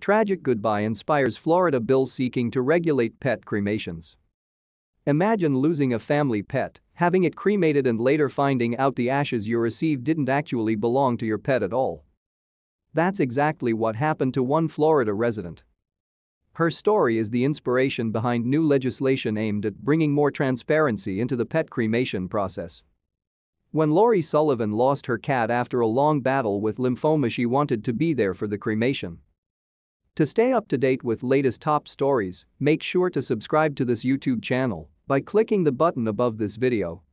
tragic goodbye inspires Florida bill seeking to regulate pet cremations. Imagine losing a family pet, having it cremated and later finding out the ashes you received didn't actually belong to your pet at all. That's exactly what happened to one Florida resident. Her story is the inspiration behind new legislation aimed at bringing more transparency into the pet cremation process. When Laurie Sullivan lost her cat after a long battle with lymphoma she wanted to be there for the cremation. To stay up to date with latest top stories, make sure to subscribe to this YouTube channel by clicking the button above this video.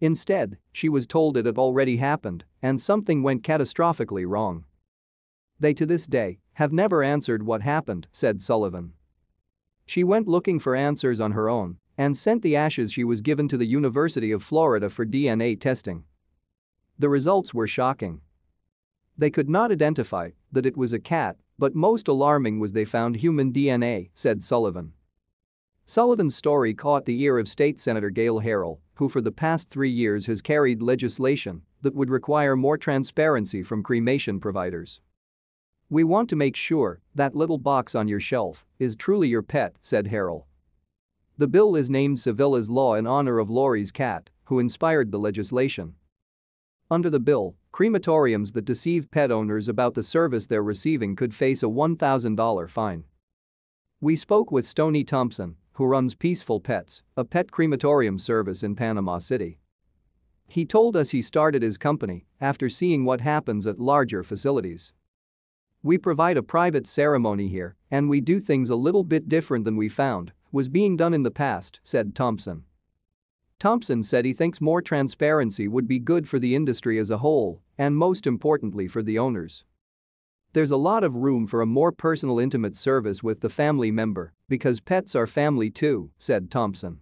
Instead, she was told it had already happened and something went catastrophically wrong. They to this day have never answered what happened, said Sullivan. She went looking for answers on her own and sent the ashes she was given to the University of Florida for DNA testing. The results were shocking. They could not identify that it was a cat, but most alarming was they found human DNA, said Sullivan. Sullivan's story caught the ear of State Senator Gayle Harrell, who for the past three years has carried legislation that would require more transparency from cremation providers. We want to make sure that little box on your shelf is truly your pet, said Harrell. The bill is named Sevilla's Law in honor of Laurie's cat, who inspired the legislation. Under the bill, crematoriums that deceive pet owners about the service they're receiving could face a $1,000 fine. We spoke with Stony Thompson, who runs Peaceful Pets, a pet crematorium service in Panama City. He told us he started his company after seeing what happens at larger facilities. We provide a private ceremony here, and we do things a little bit different than we found was being done in the past, said Thompson. Thompson said he thinks more transparency would be good for the industry as a whole and most importantly for the owners. There's a lot of room for a more personal intimate service with the family member because pets are family too, said Thompson.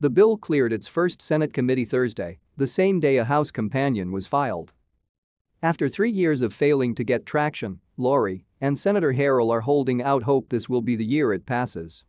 The bill cleared its first Senate committee Thursday, the same day a House companion was filed. After three years of failing to get traction, Laurie and Senator Harrell are holding out hope this will be the year it passes.